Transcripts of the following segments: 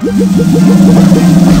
Oh,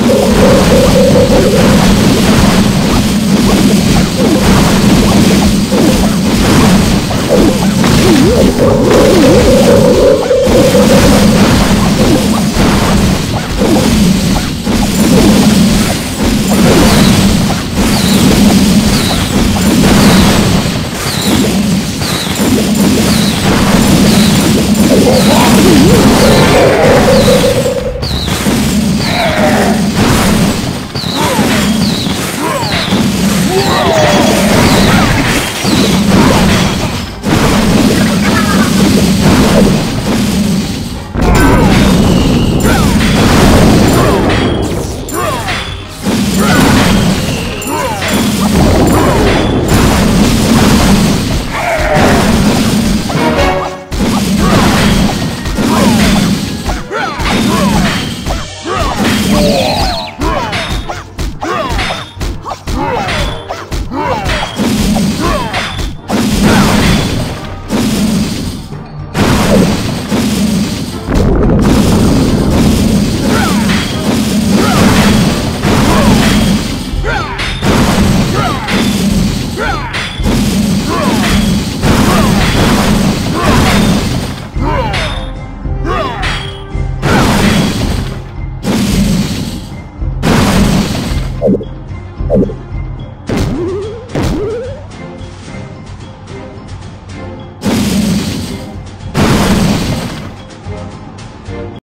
you